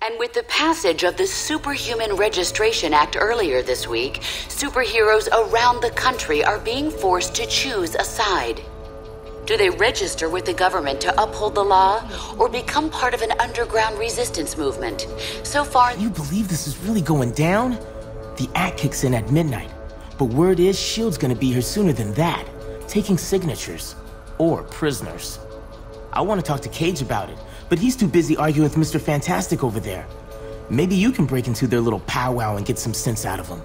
And with the passage of the Superhuman Registration Act earlier this week, superheroes around the country are being forced to choose a side. Do they register with the government to uphold the law, or become part of an underground resistance movement? So far, You believe this is really going down? The act kicks in at midnight. But word is S.H.I.E.L.D's gonna be here sooner than that, taking signatures. Or prisoners. I want to talk to Cage about it, but he's too busy arguing with Mr. Fantastic over there. Maybe you can break into their little powwow and get some sense out of him.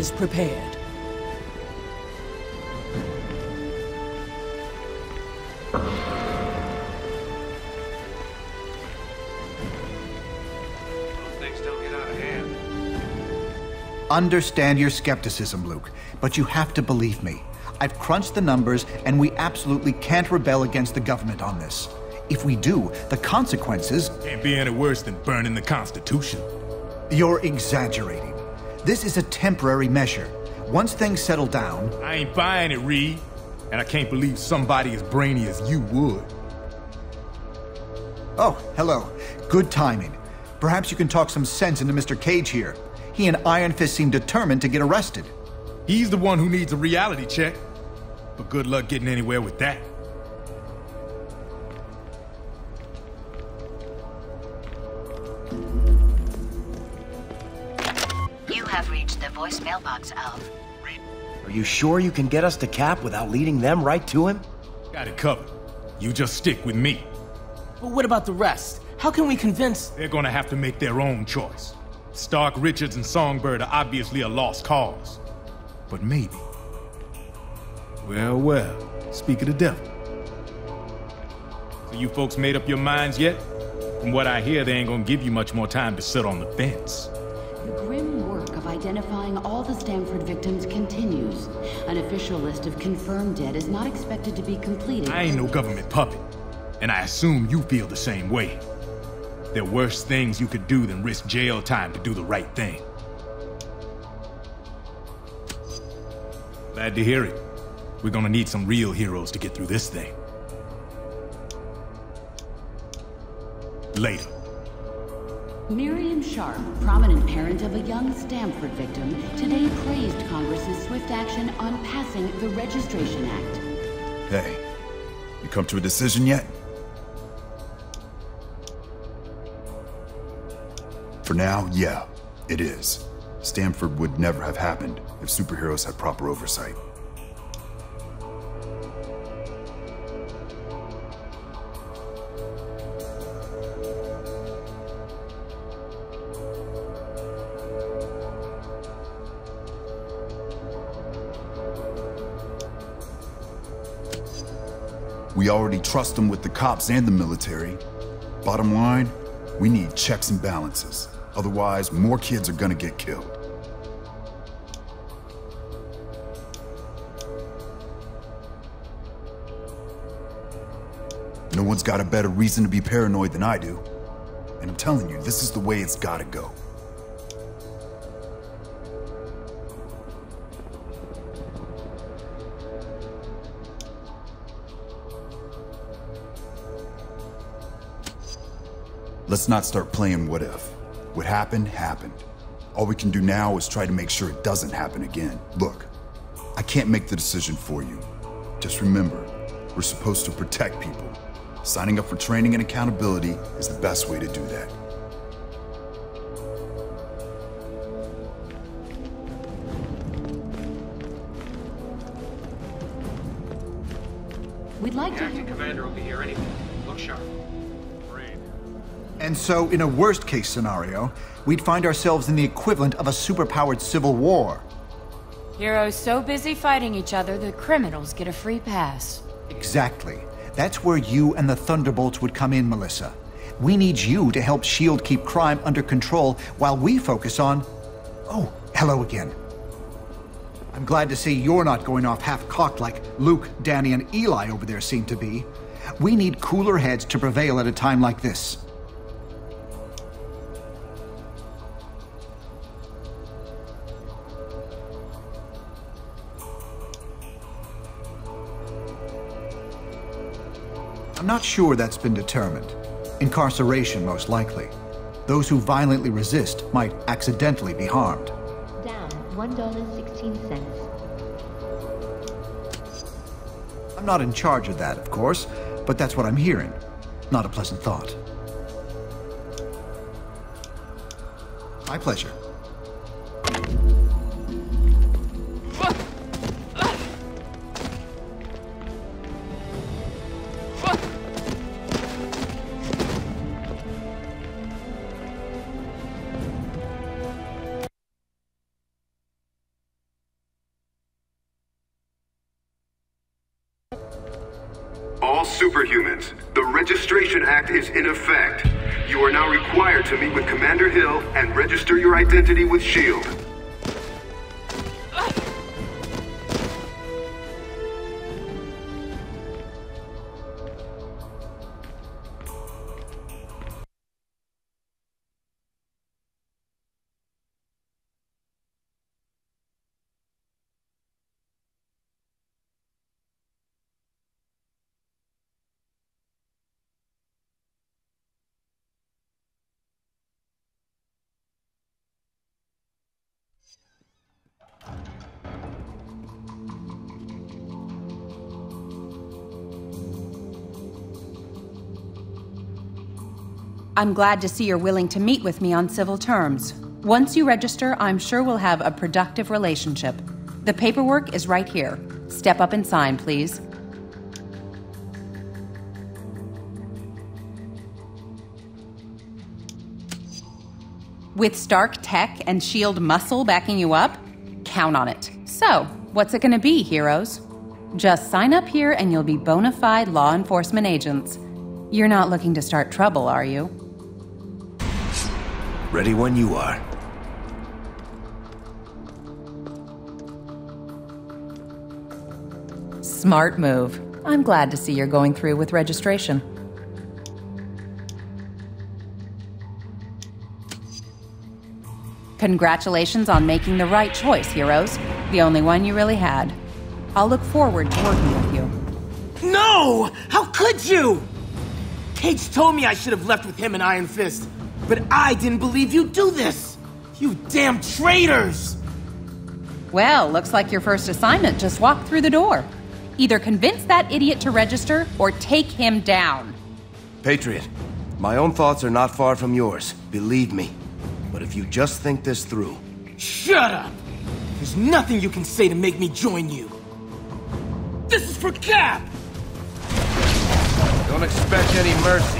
Is prepared. Things don't get out of hand. Understand your skepticism, Luke, but you have to believe me. I've crunched the numbers, and we absolutely can't rebel against the government on this. If we do, the consequences. Can't be any worse than burning the Constitution. You're exaggerating. This is a temporary measure. Once things settle down, I ain't buying it, Reed. And I can't believe somebody as brainy as you would. Oh, hello. Good timing. Perhaps you can talk some sense into Mr. Cage here. He and Iron Fist seem determined to get arrested. He's the one who needs a reality check. But good luck getting anywhere with that. Reached the of. Are you sure you can get us to Cap without leading them right to him? Got it covered. You just stick with me. But what about the rest? How can we convince... They're gonna have to make their own choice. Stark, Richards, and Songbird are obviously a lost cause. But maybe. Well, well, speak of the devil. So you folks made up your minds yet? From what I hear, they ain't gonna give you much more time to sit on the fence. The grim work of identifying all the Stamford victims continues. An official list of confirmed dead is not expected to be completed. I ain't no government puppet, and I assume you feel the same way. There are worse things you could do than risk jail time to do the right thing. Glad to hear it. We're gonna need some real heroes to get through this thing. Later. Miriam Sharp, prominent parent of a young Stamford victim, today praised Congress's swift action on passing the Registration Act. Hey, you come to a decision yet? For now, yeah, it is. Stamford would never have happened if superheroes had proper oversight. We already trust them with the cops and the military. Bottom line, we need checks and balances. Otherwise, more kids are gonna get killed. No one's got a better reason to be paranoid than I do. And I'm telling you, this is the way it's gotta go. Let's not start playing what if. What happened, happened. All we can do now is try to make sure it doesn't happen again. Look, I can't make the decision for you. Just remember, we're supposed to protect people. Signing up for training and accountability is the best way to do that. We'd like The to acting commander And so, in a worst case scenario, we'd find ourselves in the equivalent of a superpowered civil war. Heroes so busy fighting each other, the criminals get a free pass. Exactly. That's where you and the Thunderbolts would come in, Melissa. We need you to help S.H.I.E.L.D. keep crime under control while we focus on. Oh, hello again. I'm glad to see you're not going off half cocked like Luke, Danny, and Eli over there seem to be. We need cooler heads to prevail at a time like this. Not sure that's been determined. Incarceration, most likely. Those who violently resist might accidentally be harmed. down $1.16. I'm not in charge of that, of course, but that's what I'm hearing. Not a pleasant thought. My pleasure. I'm glad to see you're willing to meet with me on civil terms. Once you register, I'm sure we'll have a productive relationship. The paperwork is right here. Step up and sign, please. With Stark Tech and Shield Muscle backing you up? Count on it. So, what's it gonna be, heroes? Just sign up here and you'll be bona fide law enforcement agents. You're not looking to start trouble, are you? Ready when you are. Smart move. I'm glad to see you're going through with registration. Congratulations on making the right choice, heroes. The only one you really had. I'll look forward to working with you. No! How could you? Cage told me I should have left with him and Iron Fist, but I didn't believe you'd do this. You damn traitors! Well, looks like your first assignment just walked through the door. Either convince that idiot to register or take him down. Patriot, my own thoughts are not far from yours, believe me. But if you just think this through, Shut up! There's nothing you can say to make me join you. This is for Cap! Don't expect any mercy.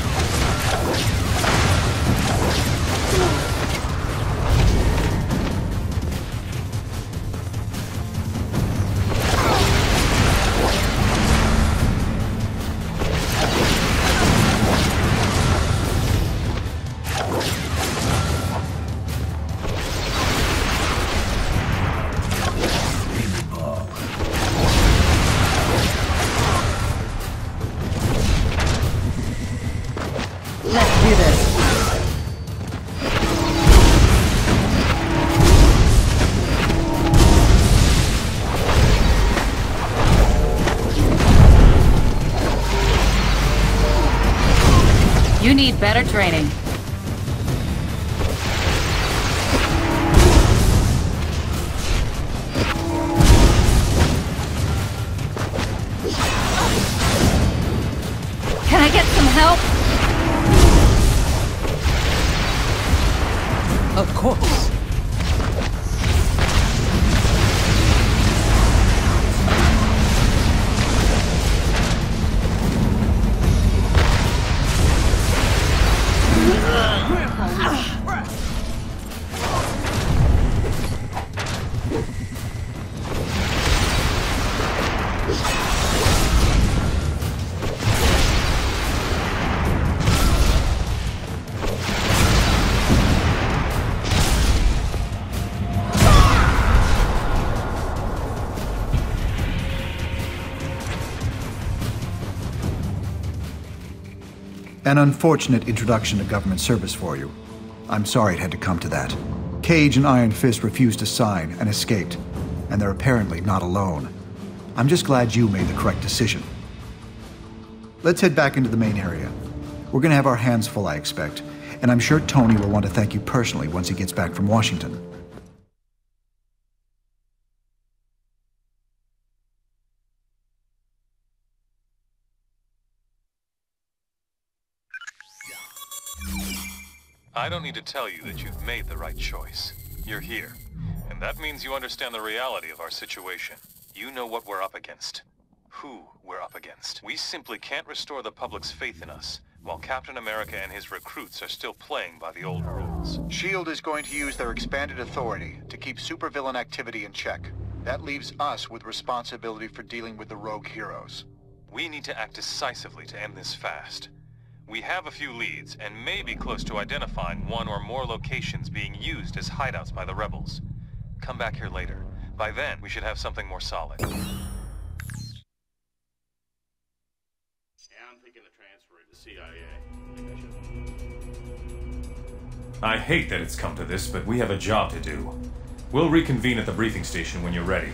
better training. An unfortunate introduction to government service for you. I'm sorry it had to come to that. Cage and Iron Fist refused to sign and escaped, and they're apparently not alone. I'm just glad you made the correct decision. Let's head back into the main area. We're gonna have our hands full, I expect, and I'm sure Tony will want to thank you personally once he gets back from Washington. I don't need to tell you that you've made the right choice. You're here. And that means you understand the reality of our situation. You know what we're up against. Who we're up against. We simply can't restore the public's faith in us, while Captain America and his recruits are still playing by the old rules. S.H.I.E.L.D. is going to use their expanded authority to keep supervillain activity in check. That leaves us with responsibility for dealing with the rogue heroes. We need to act decisively to end this fast. We have a few leads, and may be close to identifying one or more locations being used as hideouts by the rebels. Come back here later. By then, we should have something more solid. Yeah, I'm thinking of transferring to CIA. I hate that it's come to this, but we have a job to do. We'll reconvene at the briefing station when you're ready.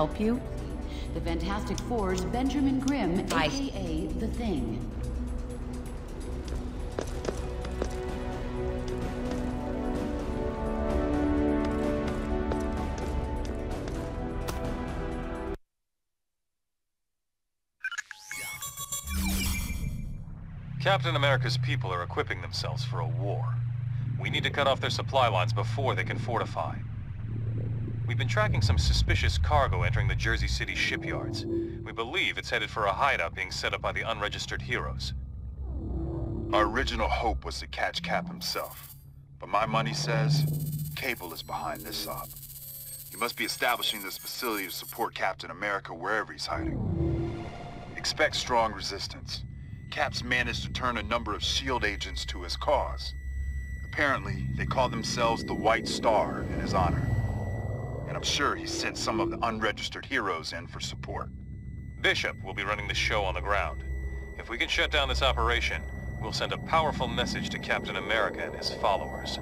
Help you? The Fantastic Four's Benjamin Grimm, I- aka The Thing. Captain America's people are equipping themselves for a war. We need to cut off their supply lines before they can fortify. We've been tracking some suspicious cargo entering the Jersey City shipyards. We believe it's headed for a hideout being set up by the unregistered heroes. Our original hope was to catch Cap himself. But my money says Cable is behind this op. He must be establishing this facility to support Captain America wherever he's hiding. Expect strong resistance. Cap's managed to turn a number of S.H.I.E.L.D. agents to his cause. Apparently, they call themselves the White Star in his honor. And I'm sure he sent some of the unregistered heroes in for support. Bishop will be running the show on the ground. If we can shut down this operation, we'll send a powerful message to Captain America and his followers.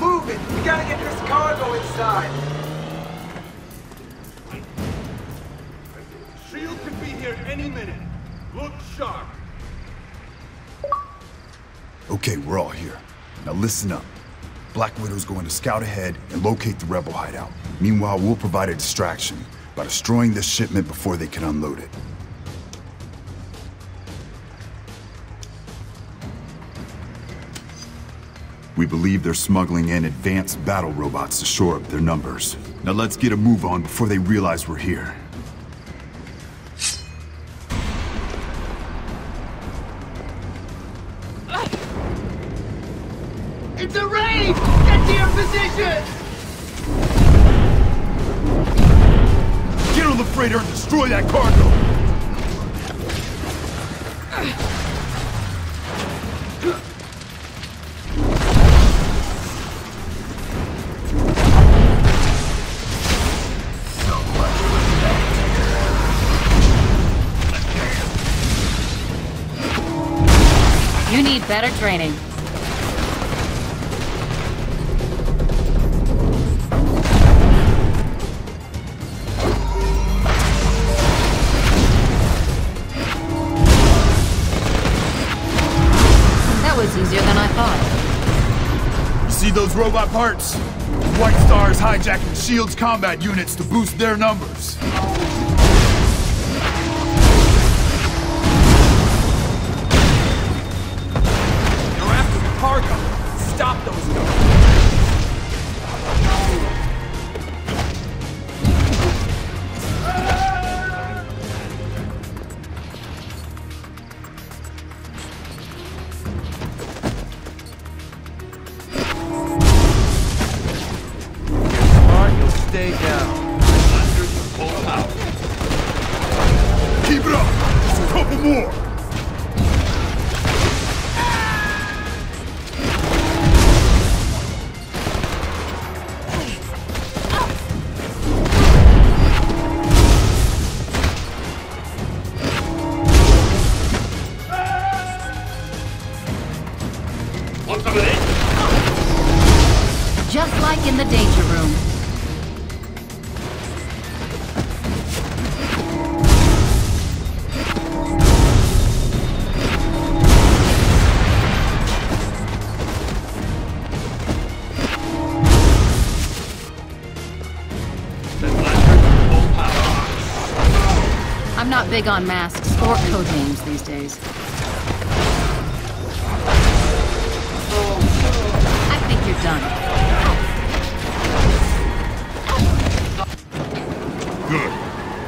Move it! We gotta get this cargo inside! Any minute. Look sharp. Okay, we're all here. Now listen up. Black Widow's going to scout ahead and locate the rebel hideout. Meanwhile, we'll provide a distraction by destroying this shipment before they can unload it. We believe they're smuggling in advanced battle robots to shore up their numbers. Now let's get a move on before they realize we're here. better training. That was easier than I thought. You see those robot parts? White Star is hijacking SHIELD's combat units to boost their numbers. Stay down. Under full power. Keep it up! Just a couple more! Big on masks or code names these days. I think you're done. Good.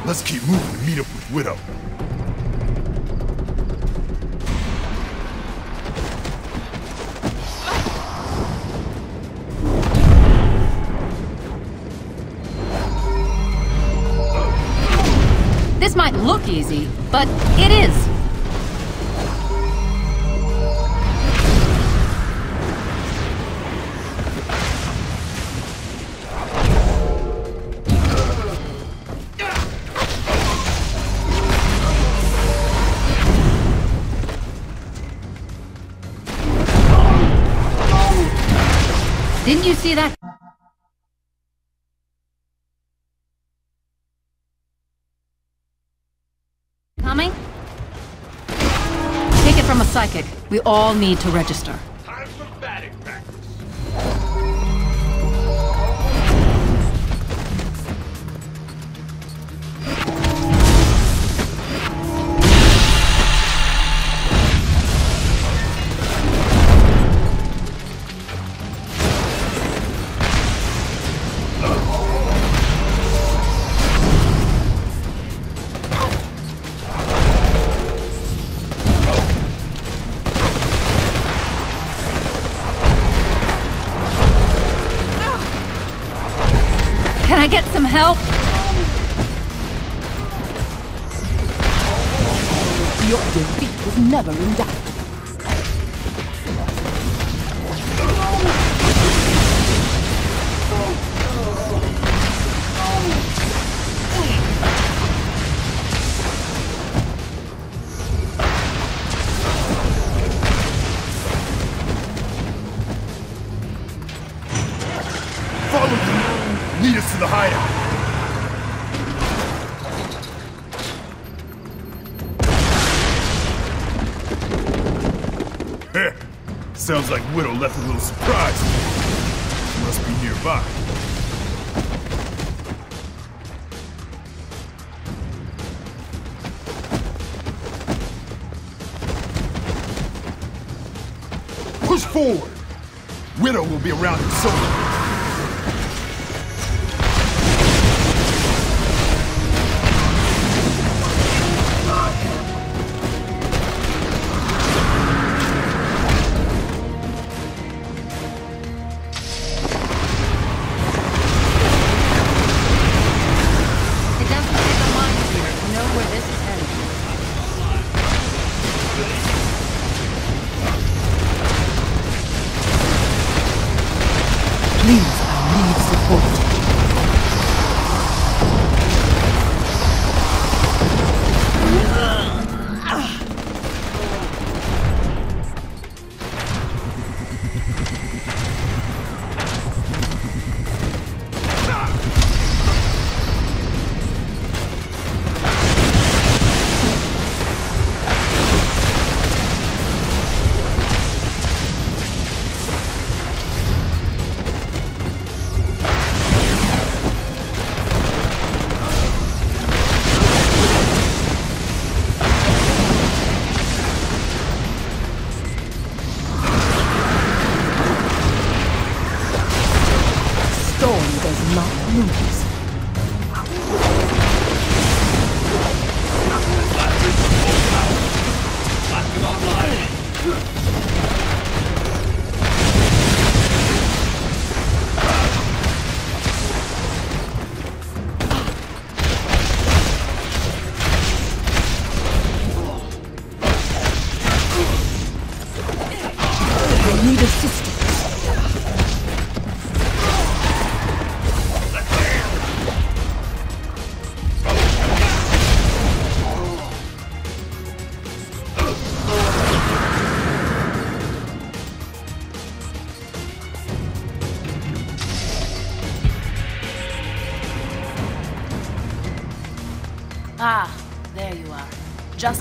Let's keep moving and meet up with Widow. Look easy, but it is. Didn't you see that? We all need to register. Sounds like Widow left a little surprise. Must be nearby. Push forward! Widow will be around in. It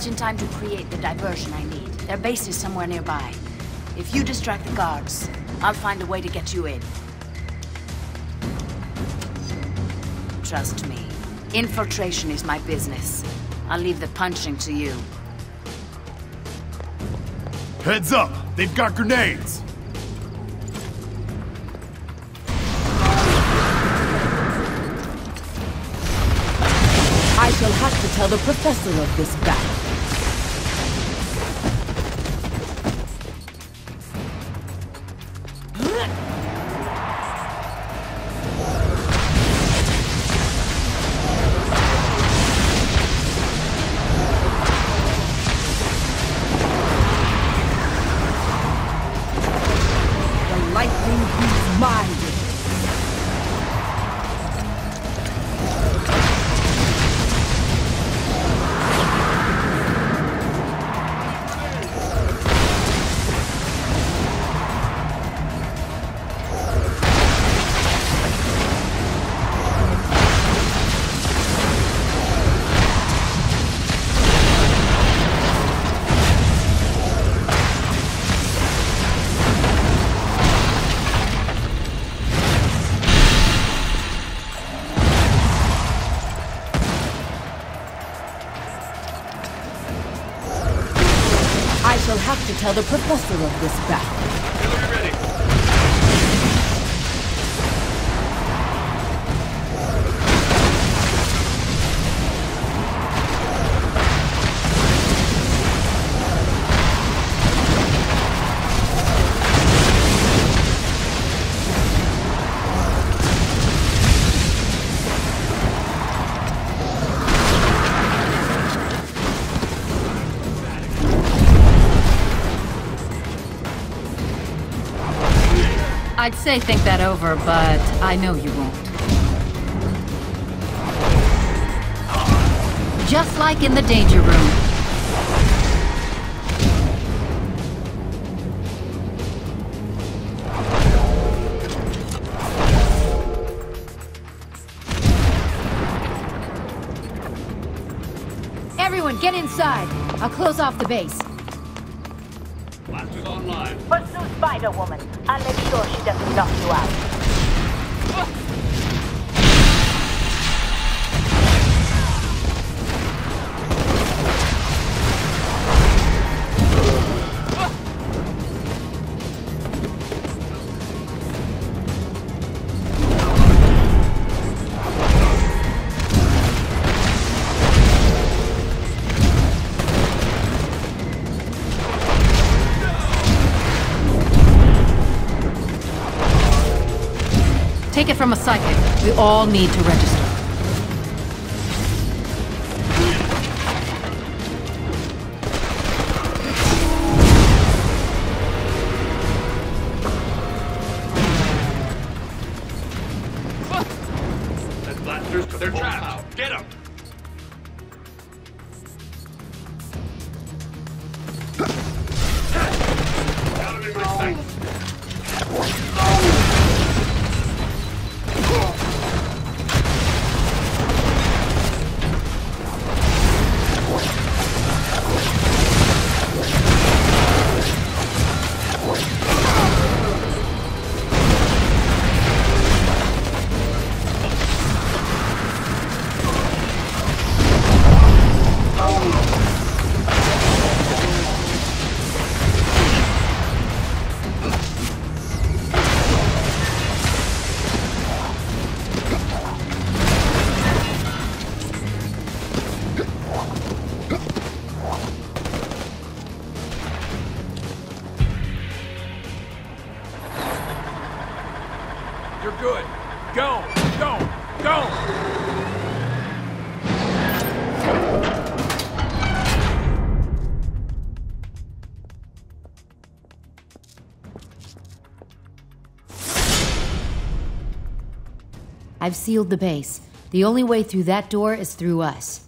just in time to create the diversion I need. Their base is somewhere nearby. If you distract the guards, I'll find a way to get you in. Trust me. Infiltration is my business. I'll leave the punching to you. Heads up! They've got grenades! I shall have to tell the professor of this battle. To tell the professor of this battle. Say think that over, but I know you won't. Just like in the danger room. Everyone, get inside. I'll close off the base. Spider-Woman. I'll make sure she doesn't knock you out. From a psychic. We all need to register. I've sealed the base. The only way through that door is through us.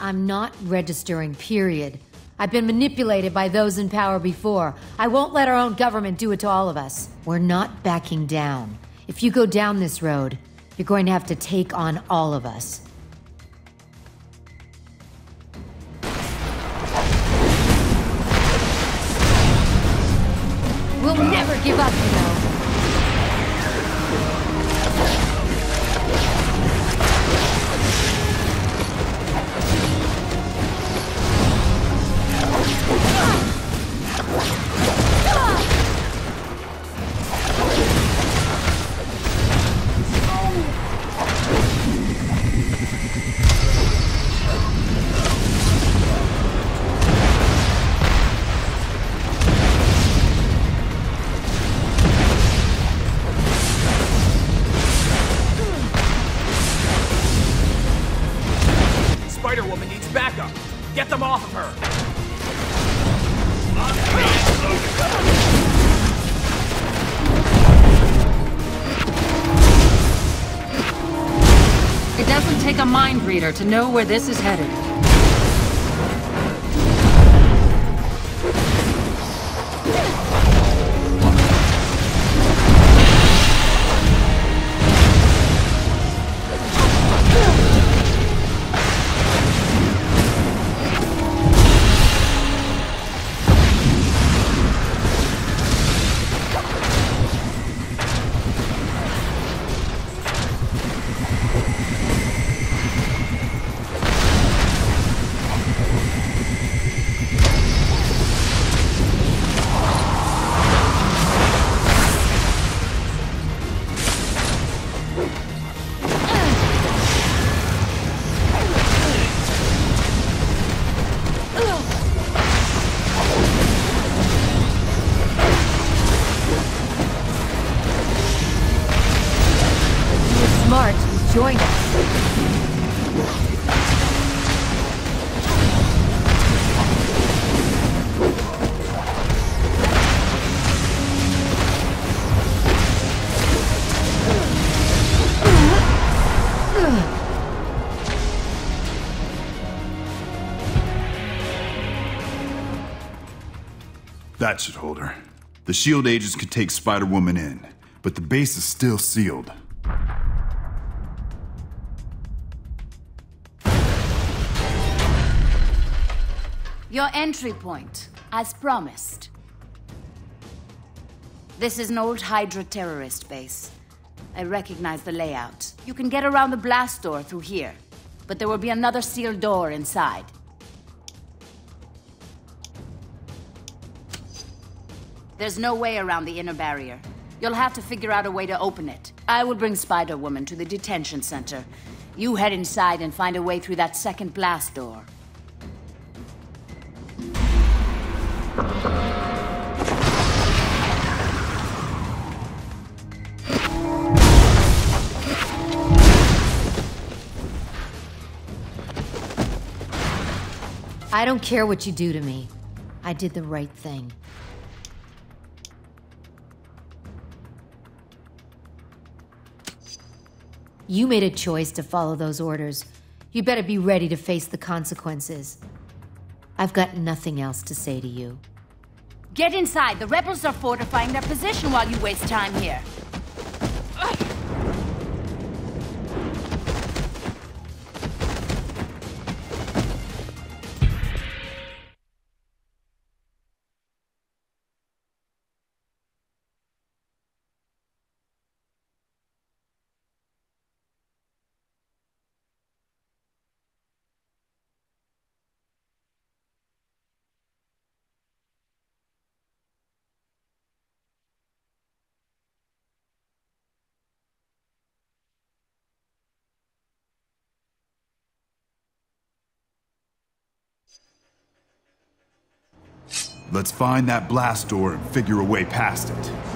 I'm not registering, period. I've been manipulated by those in power before. I won't let our own government do it to all of us. We're not backing down. If you go down this road, You're going to have to take on all of us. To know where this is headed. That should hold her. The SHIELD agents could take Spider-Woman in, but the base is still sealed. Your entry point, as promised. This is an old Hydra terrorist base. I recognize the layout. You can get around the blast door through here, but there will be another sealed door inside. There's no way around the inner barrier. You'll have to figure out a way to open it. I will bring Spider-Woman to the detention center. You head inside and find a way through that second blast door. I don't care what you do to me. I did the right thing. You made a choice to follow those orders. You better be ready to face the consequences. I've got nothing else to say to you. Get inside. The rebels are fortifying their position while you waste time here. Let's find that blast door and figure a way past it.